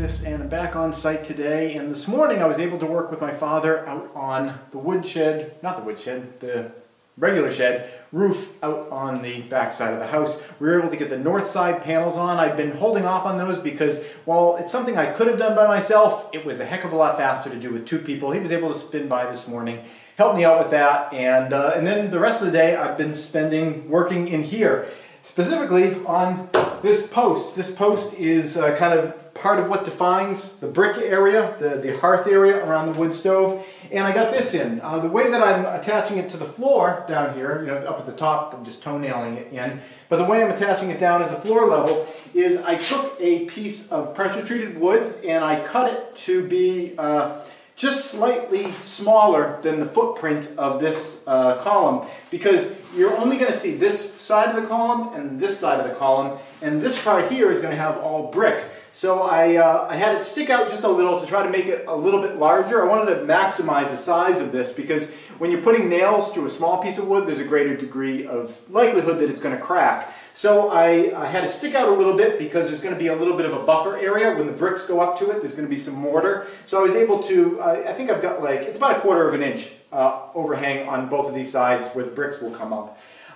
And I'm back on site today and this morning I was able to work with my father out on the woodshed, not the woodshed, the regular shed roof out on the back side of the house. We were able to get the north side panels on. I've been holding off on those because while it's something I could have done by myself, it was a heck of a lot faster to do with two people. He was able to spin by this morning, help me out with that, and, uh, and then the rest of the day I've been spending working in here, specifically on this post. This post is uh, kind of part of what defines the brick area, the, the hearth area around the wood stove. And I got this in. Uh, the way that I'm attaching it to the floor down here, you know, up at the top, I'm just toenailing it in. But the way I'm attaching it down at the floor level is I took a piece of pressure treated wood and I cut it to be uh, just slightly smaller than the footprint of this uh, column because you're only going to see this side of the column and this side of the column and this part here is going to have all brick. So I, uh, I had it stick out just a little to try to make it a little bit larger. I wanted to maximize the size of this because when you're putting nails through a small piece of wood, there's a greater degree of likelihood that it's going to crack. So I, I had it stick out a little bit because there's going to be a little bit of a buffer area. When the bricks go up to it, there's going to be some mortar. So I was able to, uh, I think I've got like, it's about a quarter of an inch uh, overhang on both of these sides where the bricks will come up.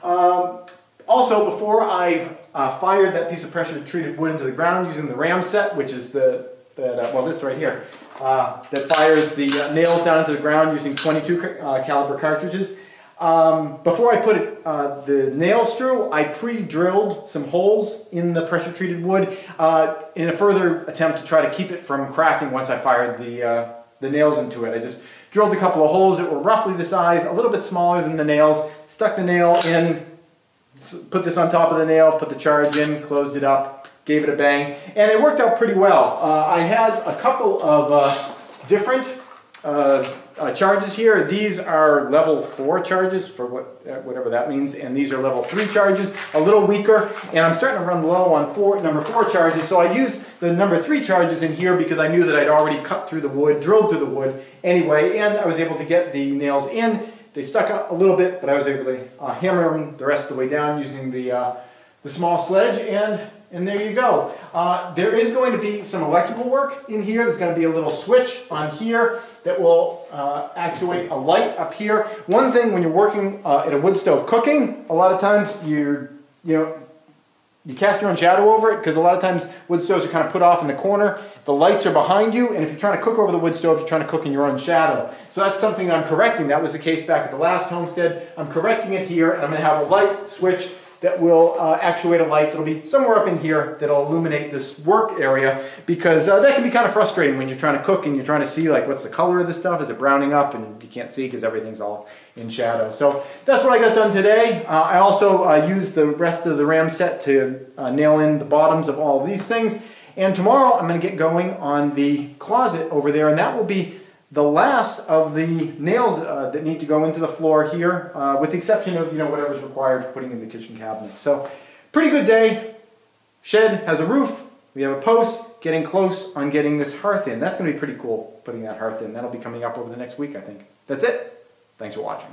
Um, also, before I uh, fired that piece of pressure treated wood into the ground using the Ramset, which is the, uh, well this right here, uh, that fires the uh, nails down into the ground using 22 uh, caliber cartridges. Um, before I put it, uh, the nails through, I pre-drilled some holes in the pressure treated wood in a further attempt to try to keep it from cracking once I fired the, the nails into it. I just drilled a couple of holes that were roughly the size, a little bit smaller than the nails, stuck the nail in, put this on top of the nail, put the charge in, closed it up, gave it a bang, and it worked out pretty well. Uh, I had a couple of uh, different uh, uh charges here. These are level 4 charges, for what, uh, whatever that means, and these are level 3 charges, a little weaker, and I'm starting to run low on four, number 4 charges, so I used the number 3 charges in here because I knew that I'd already cut through the wood, drilled through the wood anyway, and I was able to get the nails in, they stuck out a little bit, but I was able to uh, hammer them the rest of the way down using the, uh, the small sledge, and, and there you go. Uh, there is going to be some electrical work in here. There's going to be a little switch on here that will uh, actuate a light up here. One thing when you're working uh, at a wood stove cooking, a lot of times you're, you know, you cast your own shadow over it because a lot of times wood stoves are kind of put off in the corner. The lights are behind you, and if you're trying to cook over the wood stove, you're trying to cook in your own shadow. So that's something I'm correcting. That was the case back at the last homestead. I'm correcting it here, and I'm going to have a light switch that will uh, actuate a light that'll be somewhere up in here that'll illuminate this work area because uh, that can be kind of frustrating when you're trying to cook and you're trying to see like what's the color of the stuff, is it browning up and you can't see because everything's all in shadow. So that's what I got done today. Uh, I also uh, used the rest of the Ramset to uh, nail in the bottoms of all these things and tomorrow I'm going to get going on the closet over there and that will be the last of the nails uh, that need to go into the floor here, uh, with the exception of you know whatever's required for putting in the kitchen cabinet. So pretty good day. Shed has a roof. We have a post. Getting close on getting this hearth in. That's going to be pretty cool, putting that hearth in. That'll be coming up over the next week, I think. That's it. Thanks for watching.